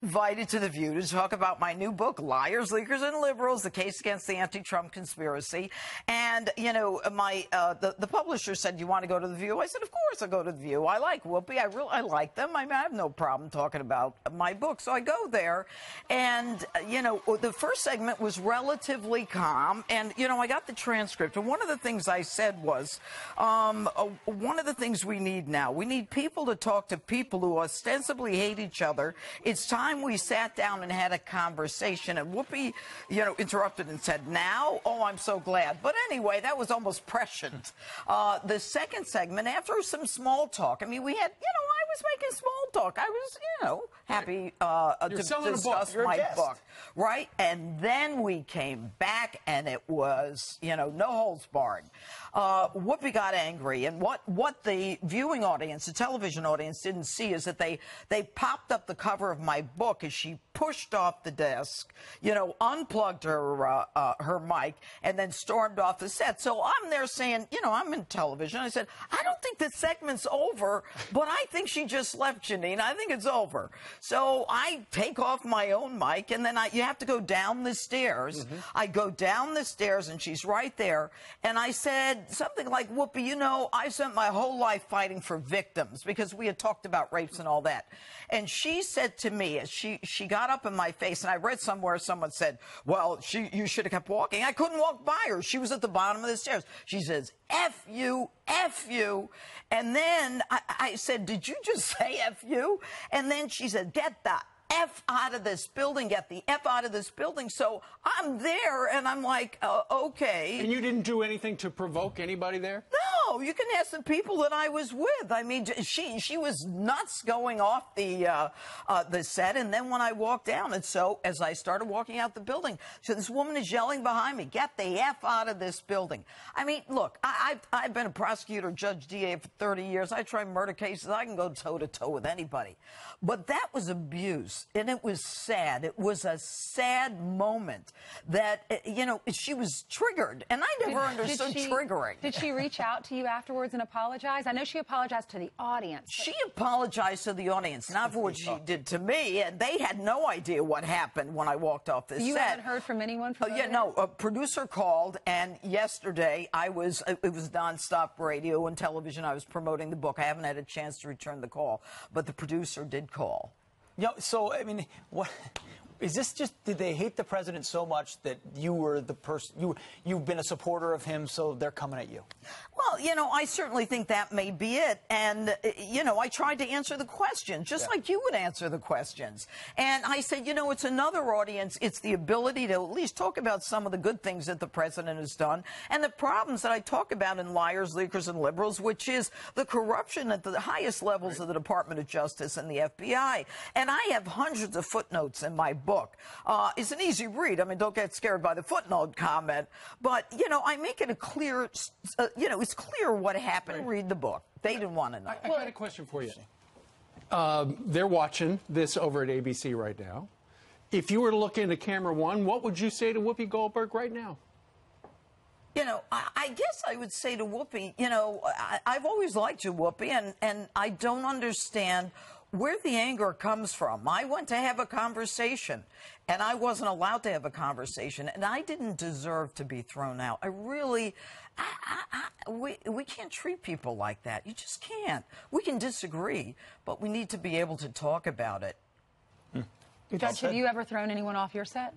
invited to the View to talk about my new book, Liars, Leakers, and Liberals: The Case Against the Anti-Trump Conspiracy. And you know, my uh, the the publisher said, "You want to go to the View?" I said, "Of course, I'll go to the View. I like Whoopi. I really I like them. I, mean, I have no problem talking about my book." So I go there, and you know, the first segment was relatively calm, and you know, I got the transcript, and one of the things I said was, um, uh, one of the things we need now, we need people to talk to people who ostensibly hate each other. It's time time we sat down and had a conversation, and Whoopi, you know, interrupted and said, "Now, oh, I'm so glad." But anyway, that was almost prescient. Uh, the second segment, after some small talk, I mean, we had, you know, was making small talk. I was, you know, happy uh, to discuss my book, right? And then we came back, and it was, you know, no holds barred. Uh, Whoopi got angry, and what what the viewing audience, the television audience, didn't see is that they they popped up the cover of my book as she pushed off the desk, you know, unplugged her uh, uh, her mic, and then stormed off the set. So I'm there saying, you know, I'm in television. I said, I don't think the segment's over, but I think she just left, Jeanine. I think it's over. So I take off my own mic, and then I, you have to go down the stairs. Mm-hmm. I go down the stairs, and she's right there. And I said something like, Whoopi, you know, I spent my whole life fighting for victims because we had talked about rapes and all that. And she said to me, she, she got got up in my face, and I read somewhere someone said, "Well, she you should have kept walking." I couldn't walk by her; she was at the bottom of the stairs. She says, "F you, F you," and then I, I said, "Did you just say F you?" And then she said, "Get the F out of this building, get the F out of this building. So I'm there and I'm like, uh, okay. And you didn't do anything to provoke anybody there? No, you can ask the people that I was with. I mean, she she was nuts going off the uh, uh, the set, and then when I walked down, and so as I started walking out the building, so this woman is yelling behind me, "Get the f out of this building!" I mean, look, I, have I've been a prosecutor, judge, DA for 30 years. I try murder cases. I can go toe to toe with anybody, but that was abuse and it was sad. It was a sad moment that, eh, you know, she was triggered. And I never did, understood did she, triggering. Did she reach out to you afterwards and apologize? I know she apologized to the audience. She apologized to the audience, not for what she did to me. And they had no idea what happened when I walked off the you set. You haven't heard from anyone from uh, Yeah, no. A producer called, and yesterday I was, it was nonstop radio and television. I was promoting the book. I haven't had a chance to return the call, but the producer did call. You know, so I mean, what is this just did they hate the president so much that you were the person you you've been a supporter of him so they're coming at you? Well you know i certainly think that may be it. And you know i tried to answer the questions just yeah. like you would answer the questions. And i said you know it's another audience. It's the ability to at least talk about some of the good things that the president has done. And the problems that i talk about in liars leakers and liberals which is the corruption at the highest levels right. of the department of justice and the fbi and i have hundreds of footnotes in my book. Uh, it's an easy read. I mean, don't get scared by the footnote comment. But, you know, I make it a clear, uh, you know, it's clear what happened. Right. Read the book. They didn't want to know. I, I got a question for you. Um, they're watching this over at ABC right now. If you were to look into camera one, what would you say to Whoopi Goldberg right now? You know, I, I, guess I would say to Whoopi, you know, I, have always liked you, Whoopi, and, and I don't understand where the anger comes from. I went to have a conversation and I wasn't allowed to have a conversation and I didn't deserve to be thrown out. I really, I, I, I, we, we can't treat people like that. You just can't. We can disagree, but we need to be able to talk about it. Hmm. Judge, have you ever thrown anyone off your set?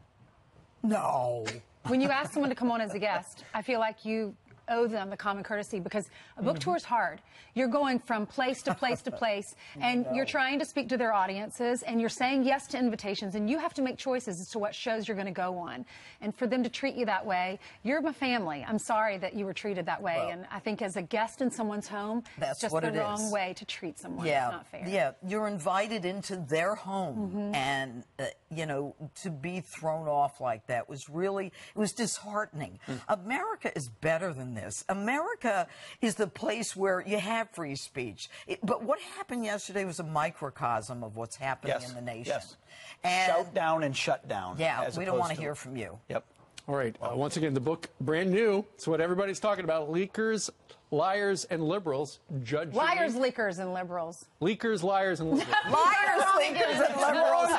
No. When you ask someone to come on as a guest, I feel like you owe them the common courtesy because a book mm-hmm. tour is hard. You're going from place to place to place, and no. you're trying to speak to their audiences, and you're saying yes to invitations, and you have to make choices as to what shows you're going to go on. And for them to treat you that way, you're my family. I'm sorry that you were treated that way, well, and I think as a guest in someone's home, that's just the wrong is. way to treat someone. Yeah, it's not fair. Yeah, you're invited into their home, mm-hmm. and uh, you know to be thrown off like that was really it was disheartening. Mm. America is better than this. America is the place where you have free speech. It, but what happened yesterday was a microcosm of what's happening yes. in the nation. Yes. And Shout down and shut down. Yeah, we don't want to hear from you. Yep. All right. Uh, once again, the book, brand new. It's what everybody's talking about. Leakers, liars, and liberals. Judge. Liars, leakers, and liberals. Leakers, liars, and liberals. liars, leakers, and liberals.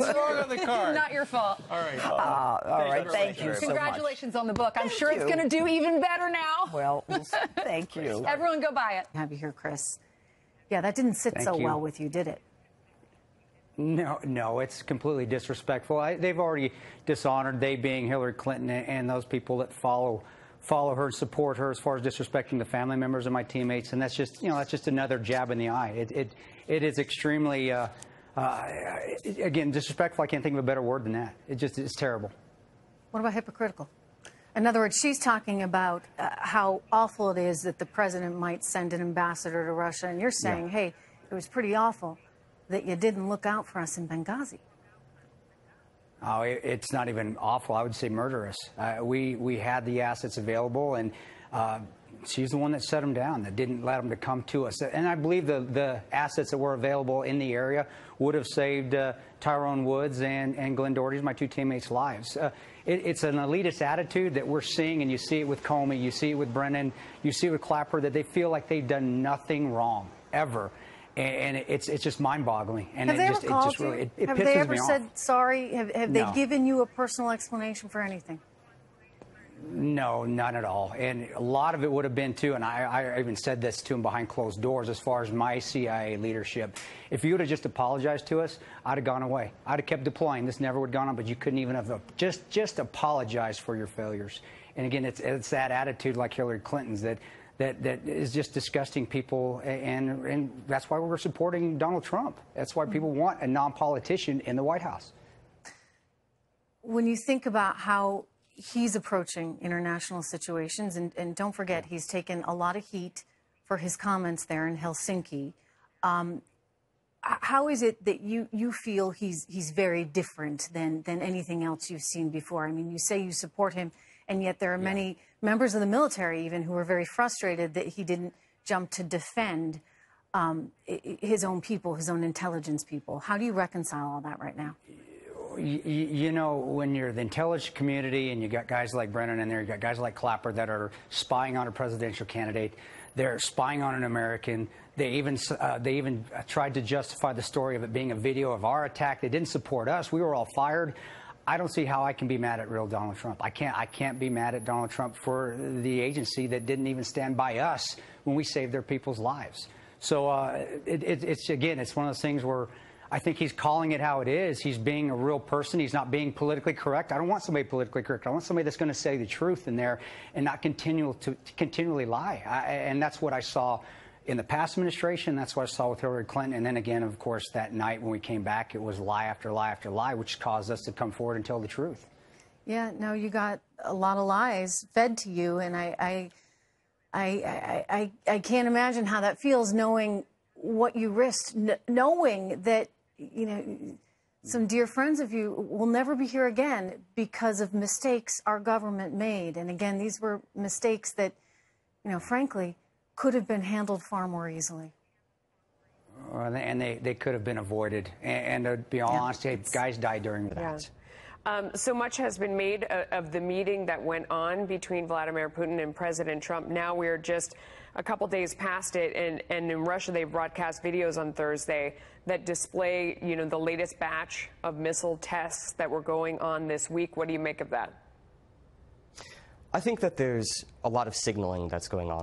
your fault. All right. Uh, all right, thank you so much. Congratulations on the book. I'm Thank sure it's going to do even better now. Well, we'll thank you. Everyone go buy it. have you here, Chris. Yeah, that didn't sit Thank so you. well with you, did it? No, no, it's completely disrespectful. I, they've already dishonored they being Hillary Clinton and, and those people that follow follow her and support her as far as disrespecting the family members of my teammates, and that's just you know that's just another jab in the eye. It it, it is extremely uh, uh, again disrespectful. I can't think of a better word than that. It just it's terrible. What about hypocritical? In other words, she's talking about uh, how awful it is that the president might send an ambassador to Russia, and you're saying, hey, it was pretty awful that you didn't look out for us in Benghazi. Oh, it's not even awful. I would say murderous. Uh, we we had the assets available, and uh, she's the one that set them down. That didn't let them to come to us. And I believe the the assets that were available in the area would have saved uh, Tyrone Woods and and Glenn Doherty's my two teammates' lives. Uh, it, it's an elitist attitude that we're seeing, and you see it with Comey, you see it with Brennan, you see it with Clapper, that they feel like they've done nothing wrong ever. And and it's it's just mind-boggling, and Have it they just ever it just really it, it have pisses they ever said sorry? Have, have they given you a personal explanation for anything? No, none at all. And a lot of it would have been too, and I, I even said this to him behind closed doors as far as my CIA leadership. If you would have just apologized to us, I'd have gone away. I'd have kept deploying. This never would have gone on, but you couldn't even have uh, just just apologized for your failures. And again, it's it's that attitude like Hillary Clinton's that that that is just disgusting people and and that's why we're supporting Donald Trump. That's why people want a non-politician in the White House. when you think about how he's approaching international situations, and, and don't forget, he's taken a lot of heat for his comments there in Helsinki. Um, how is it that you, you feel he's, he's very different than, than anything else you've seen before? I mean, you say you support him, and yet there are many members of the military even who are very frustrated that he didn't jump to defend um, his own people, his own intelligence people. How do you reconcile all that right now? You, you know, when you're the intelligence community and you got guys like Brennan in there, you got guys like Clapper that are spying on a presidential candidate. They're spying on an American. They even uh, they even tried to justify the story of it being a video of our attack. They didn't support us. We were all fired. I don't see how I can be mad at real Donald Trump. I can't. I can't be mad at Donald Trump for the agency that didn't even stand by us when we saved their people's lives. So uh, it, it, it's again, it's one of those things where. I think he's calling it how it is. He's being a real person. He's not being politically correct. I don't want somebody politically correct. I want somebody that's going to say the truth in there and not continue to, to continually lie. I, and that's what I saw in the past administration. That's what I saw with Hillary Clinton. And then again, of course, that night when we came back, it was lie after lie after lie, which caused us to come forward and tell the truth. Yeah, no, you got a lot of lies fed to you, and I, I, I, I, I, I can't imagine how that feels, knowing what you risked, kn- knowing that you know some dear friends of you will never be here again because of mistakes our government made. And again, these were mistakes that, you know, frankly, could have been handled far more easily. Uh, and they, they could have been avoided. And, and to be all Yeah. honest, hey, guys died during that. Yeah. Um, so much has been made uh, of the meeting that went on between Vladimir Putin and President Trump. Now we're just a couple days past it, and, and in Russia they broadcast videos on Thursday that display, you know, the latest batch of missile tests that were going on this week. What do you make of that? I think that there's a lot of signaling that's going on.